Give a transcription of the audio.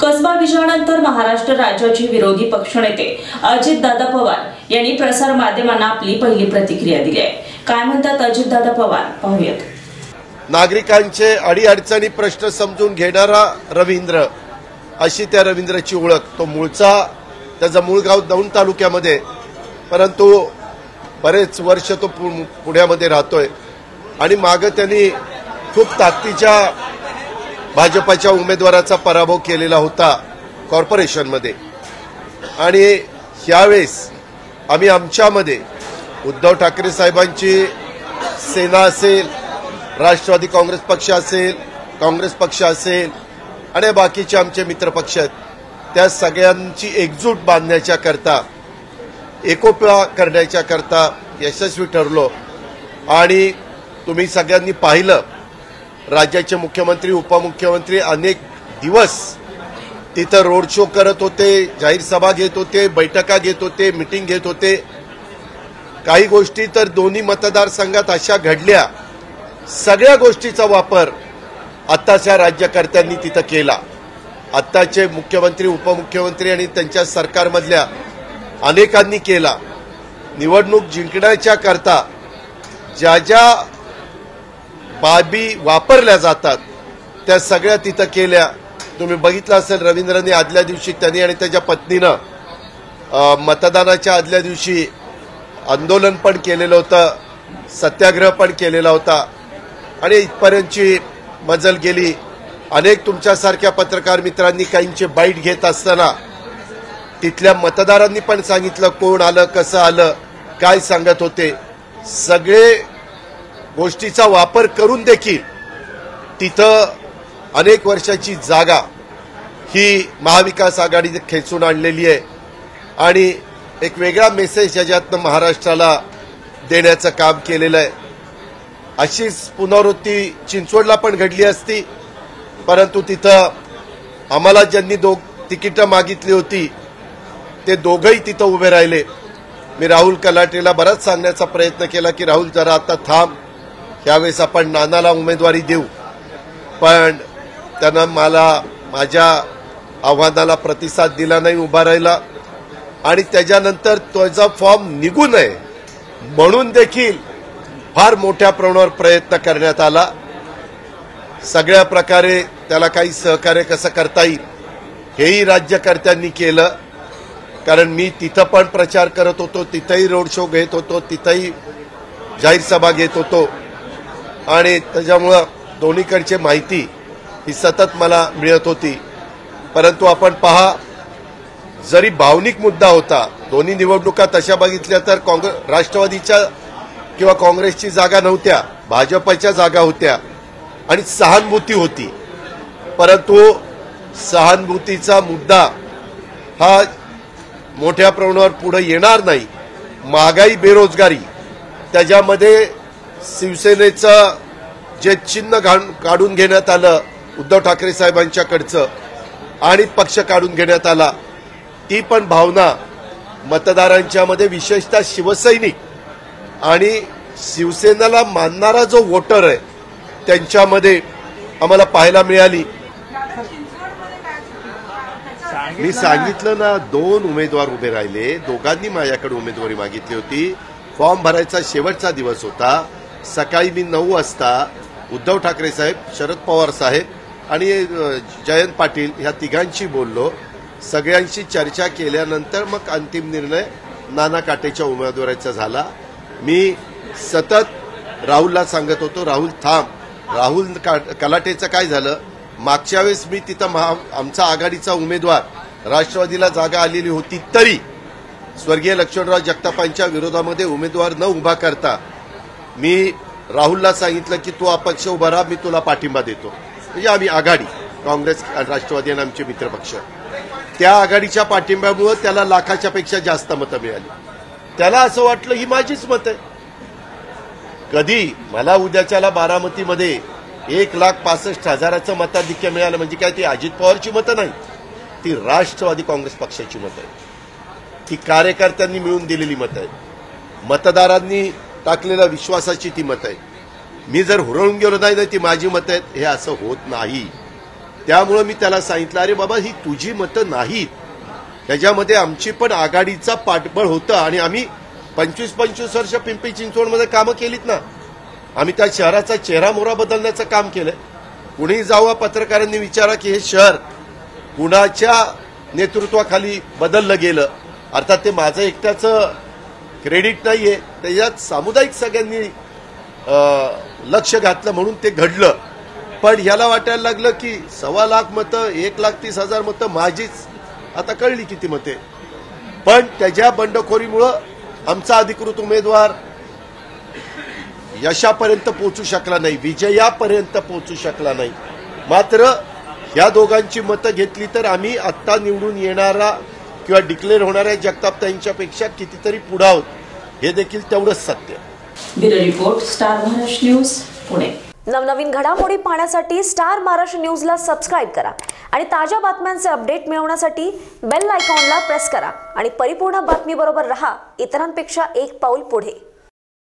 कसबा विजयानंतर महाराष्ट्र राज्याचे विरोधी पक्षनेते अजितदादा पवार यांनी प्रसार माध्यमांना आपली पहिली प्रतिक्रिया दिली आहे. काय म्हणतात अजितदादा पवार? पाहूयात. नागरिकांचे अडीअडचणी प्रश्न समजून घेणारा रवींद्र अशी त्या रवींद्रची ओळख तो मूळचा त्याचा मूळ गाव दौंड तालुक्यामध्ये परंतु बरेच वर्ष तो पु- पुण्यामध्ये राहतोय. आणि मागं त्यांनी खूप ताकदीच्या भाजपाच्या उमेदवाराचा पराभव केलेला होता कॉर्पोरेशनमध्ये. आणि यावेळेस आम्ही आमच्यामध्ये उद्धव ठाकरे साहेबांची सेना असेल राष्ट्रवादी काँग्रेस पक्ष असेल काँग्रेस पक्ष असेल आणि बाकीचे आमचे मित्रपक्ष आहेत त्या सगळ्यांची एकजूट बांधण्याच्या करता एकोपा करण्याच्या करता यशस्वी ठरलो. आणि तुम्ही सगळ्यांनी पाहिलं राज्याचे मुख्यमंत्री उपमुख्यमंत्री अनेक दिवस तिथं रोड शो करत होते जाहीर सभा घेत होते बैठका घेत होते मिटिंग घेत होते. काही गोष्टी तर दोन्ही मतदारसंघात अशा घडल्या. सगळ्या गोष्टीचा वापर आत्ताच्या राज्यकर्त्यांनी तिथं केला. आत्ताचे मुख्यमंत्री उपमुख्यमंत्री आणि त्यांच्या सरकारमधल्या अनेकांनी केला. निवडणूक जिंकण्याच्या करता ज्या ज्या बाबी वापरल्या जातात. त्या सगळ्या तिथं केल्या. तुम्ही बघितलं असेल रवींद्रने आदल्या दिवशी त्यांनी आणि त्याच्या पत्नीनं मतदानाच्या आदल्या दिवशी आंदोलन पण केलेलं होतं सत्याग्रह पण केलेला होता. आणि इथपर्यंतची मजल गेली. अनेक तुमच्यासारख्या पत्रकार मित्रांनी काहींचे बाईट घेत असताना तिथल्या मतदारांनी पण सांगितलं कोण आलं कसं आलं काय सांगत होते. सगळे गोष्टीचा वापर करून देखील तिथं अनेक वर्षाची जागा ही महाविकास आघाडी खेचून आणलेली आहे. आणि एक वेगळा मेसेज याच्यातनं महाराष्ट्राला देण्याचं काम केलेलं आहे. अशीच पुनरावृत्ती चिंचवडला पण घडली असती परंतु तिथं आम्हाला ज्यांनी दो तिकीटं मागितली होती ते दोघंही तिथं उभे राहिले. मी राहुल कलाटेला बराच सांगण्याचा प्रयत्न केला की राहुल जरा आता थांब. त्यावेळेस आपण नानाला उमेदवारी देऊ. पण त्यानं मला माझ्या आव्हानाला प्रतिसाद दिला नाही उभा राहिला. आणि त्याच्यानंतर त्याचा फॉर्म निघू नये म्हणून देखील फार मोठ्या प्रमाणावर प्रयत्न करण्यात आला. सगळ्या प्रकारे त्याला काही सहकार्य कसं करता येईल हेही राज्यकर्त्यांनी केलं. कारण मी तिथं पण प्रचार करत होतो तिथंही रोड शो घेत होतो तिथंही जाहीर सभा घेत होतो. आणि त्याच्यामुळं दोन्हीकडची माहिती ही सतत मला मिळत होती. परंतु आपण पहा जरी भावनिक मुद्दा होता दोन्ही निवडणुका तशा बघितल्या तर काँग्रेस राष्ट्रवादीच्या किंवा काँग्रेसची जागा नव्हत्या भाजपच्या जागा होत्या आणि सहानुभूती होती. परंतु सहानुभूतीचा मुद्दा हा मोठ्या प्रमाणावर पुढे येणार नाही. महागाई बेरोजगारी त्याच्यामध्ये शिवसेनेचं जे चिन्ह काढून घेण्यात आलं उद्धव ठाकरे साहेबांच्याकडचं आणि पक्ष काढून घेण्यात आला. ती पण भावना मतदारांच्या मध्ये विशेषतः शिवसैनिक आणि शिवसेनेला मानणारा जो वोटर आहे त्यांच्यामध्ये आम्हाला पाहायला मिळाली. मी सांगितलं ना दोन उमेदवार उभे राहिले. दोघांनी माझ्याकडे उमेदवारी मागितली होती. फॉर्म भरायचा शेवटचा दिवस होता. सकाळी मी नऊ वाजता उद्धव ठाकरे साहेब शरद पवार साहेब आणि जयंत पाटील ह्या तिघांशी बोललो. सगळ्यांशी चर्चा केल्यानंतर मग अंतिम निर्णय नाना काटेच्या उमेदवाराचा झाला. मी सतत राहुलला सांगत होतो राहुल थांब. राहुल का- कलाटेचं काय झालं? मागच्या वेळेस मी तिथं महा आमचा आघाडीचा उमेदवार राष्ट्रवादीला जागा आलेली होती तरी स्वर्गीय लक्ष्मणराव जगतापांच्या विरोधामध्ये उमेदवार न उभा करता मी राहुलला सांगितलं की तू अपक्ष उभा राहा मी तुला पाठिंबा देतो. म्हणजे आम्ही आघाडी काँग्रेस राष्ट्रवादी आणि आमचे मित्रपक्ष त्या आघाडीच्या पाठिंब्यामुळे त्याला लाखाच्या पेक्षा जास्त मतं मिळाली. त्याला असं वाटलं ही माझीच मतं आहे. कधी मला उद्याच्याला बारामतीमध्ये एक लाख पासष्ट हजाराचं मताधिक्य मिळालं म्हणजे काय ती अजित पवारची मतं नाही. ती राष्ट्रवादी काँग्रेस पक्षाची मतं आहे ती कार्यकर्त्यांनी मिळून दिलेली मतं आहे मतदारांनी टाकलेल्या विश्वासाची ती मतं आहे मी जर हुरळून गेलो नाही ना ती माझी मतं आहेत. हे असं होत नाही. त्यामुळं मी त्याला सांगितलं अरे बाबा ही तुझी मतं नाहीत. त्याच्यामध्ये आमची पण आघाडीचा पाठबळ होतं आणि आम्ही पंचवीस पंचवीस वर्ष पिंपरी चिंचवडमध्ये कामं केलीत ना. आम्ही त्या शहराचा चेहरा मोहरा बदलण्याचं काम केलंय. कुणीही जावं पत्रकारांनी विचारा की हे शहर कुणाच्या नेतृत्वाखाली बदललं गेलं. अर्थात ते माझं एकट्याचं क्रेडिट नाही आहे त्याच्यात सामुदायिक सगळ्यांनी लक्ष घातलं म्हणून ते घडलं. पण ह्याला वाटायला लागलं की सव्वा लाख मतं एक लाख तीस हजार मतं माझीच. आता कळली किती मते. पण त्याच्या बंडखोरीमुळं आमचा अधिकृत उमेदवार यशापर्यंत पोहोचू शकला नाही विजयापर्यंत पोहोचू शकला नाही. मात्र या दोघांची मतं घेतली तर आम्ही आत्ता निवडून येणारा किंवा डिक्लेअर होणाऱ्या जगतापताईंच्या पेक्षा कितीतरी पुढे आहोत. हे देखील तेवढंच सत्य. Bureau report Star Maharashtra news Pune. नवनवीन घडामोडी पाहण्यासाठी स्टार महाराष्ट्र न्यूजला सबस्क्राईब करा आणि ताज्या बातम्यांचे अपडेट मिळवण्यासाठी बेल आयकॉनला प्रेस करा आणि परिपूर्ण बातमीबरोबर रहा. इतरांपेक्षा एक पाऊल पुढे.